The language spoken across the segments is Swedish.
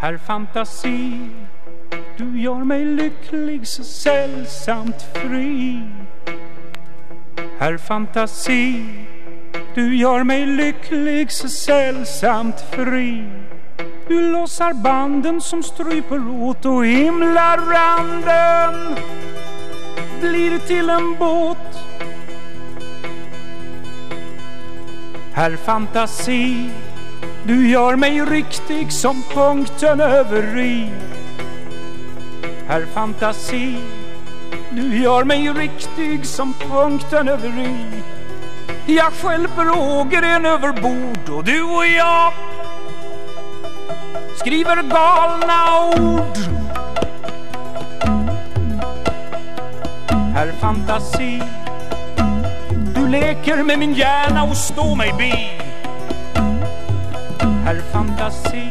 Herr fantasi, du gör mig lycklig så sällsamt fri. Herr fantasi, du gör mig lycklig så sällsamt fri. Du lossar banden som stryper åt och himlaranden blir till en båt. Herr fantasi, du gör mig riktig som punkten över i. Herr fantasi, du gör mig riktig som punkten över i. Jag stjälper Ågren över bord och du och jag skriver galna ord. Herr fantasi, du leker med min hjärna och står mig bi. Fantasi,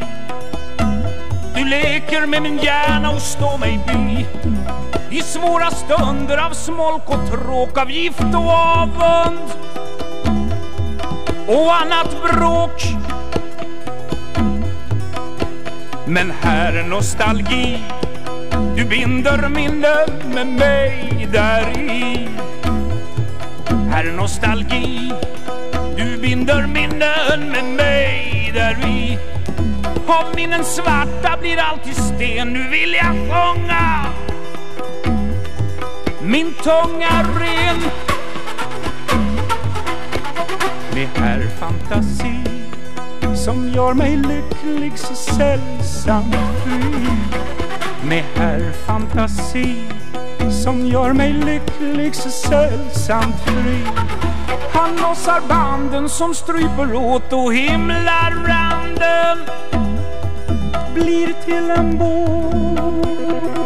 du leker med min hjärna och står mig bi. I svåra stunder av smolk och tråk, av gift och avund och annat bråk. Men här är nostalgi, du binder minnen med mig där i. Här nostalgi, du binder minnen med mig minnen svarta blir alltid sten, nu vill jag sjunga min tunga ren. Med herr fantasi som gör mig lycklig så sällsamt fri. Med herr fantasi som gör mig lycklig så sällsamt fri. Han lossar banden som stryper åt och himlaranden blir till en båt